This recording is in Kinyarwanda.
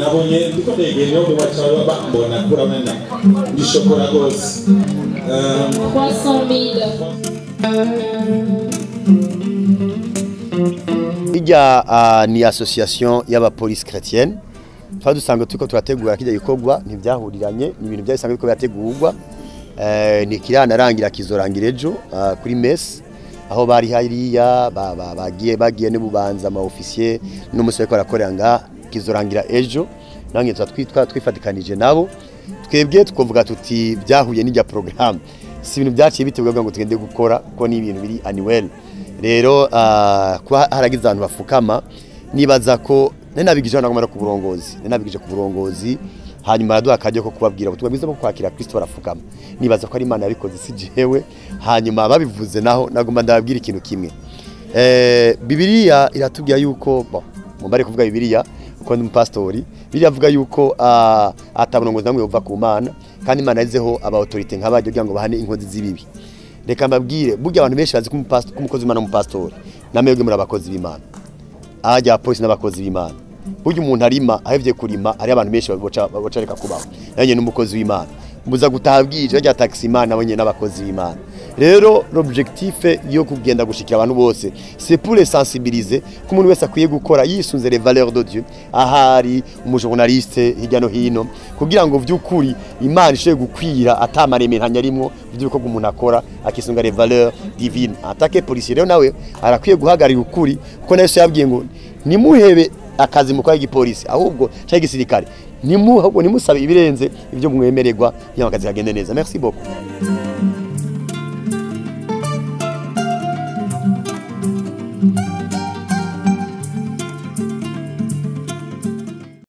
nabonye ndiko ndegera ni ho baca bambona kurabona ndi shokora rwose. Um, 300 000. ijya ah, ni association y'abapolisi chrétienne. Twari dusanzwe turiko turategura kijya gikorwa ntibyahuriranye ni ibintu byari bisanzwe biriko birategurwa. Eh, ni kiranarangira kizorangira ejo ah, kuri mess aho bari hariya ba- ba- bagiye bagiye n'ububanza ama officier n'umunsi bariko barakorera nga kizorangira ejo nange tuba twifatikanije nabo. Twebwe tukuvuga tuti byahuye n'ijya programme. Si ibintu byaciye bitegurwa ngo tugende gukora kuko ni ibintu biri annuel. Rero ah, kuba haragize abantu bafukama nibaza ko nari nabigije nagomba ku burongozi nari nabigije ku burongozi hanyuma araduha akajya ko kubabwira ubutumwa bwiza bwo kwakira kristo barafukama nibaza ko ari imana yabikoze si jewe hanyuma babivuze naho nagomba ndababwira ikintu kimwe. Eh, bibiliya iratubwira yuko bon, mumbare kuvuga bibiliya kuko ndi umupasitori bibiliya avuga yuko ataburongozi namwe buva ku mana kandi imana yazizeho aba autorite nk'abajya kugira ngo bahane inkozi z'ibibi. Reka mbabwire burya abantu benshi bazi ko ko umukozi w'imana n'umupasitori namwebwe muri abakozi b'imana. Abajya abapolisi n'abakozi b'imana. Burya umuntu arima ahevye kurima hari abantu benshi baboca reka kubaho. Nanjye n'umukozi w'imana. Muza gutaha bwije bajya taxi imana nyene n'abakozi b'imana. Rero l'objectif yo kugenda gushikira abantu bose c'est pour les sensibiliser ko umuntu wese akwiye gukora yisunze les valeurs de Dieu ahari umujournaliste hirya no hino kugira ngo vy'ukuri imana ishobore gukwira atamaremeranya arimwo vy'uko umuntu akora akisunga les valeurs divines. Atake policier rero nawe arakwiye guhagarira ukuri kuko na yo yabwiye ngo nimuhebe akazi mukora igipolisi ahubwo cyangwa igisirikare nimusabe ibirenze ibyo mwemererwa kugira ngo akazi kagende neza. Merci beaucoup.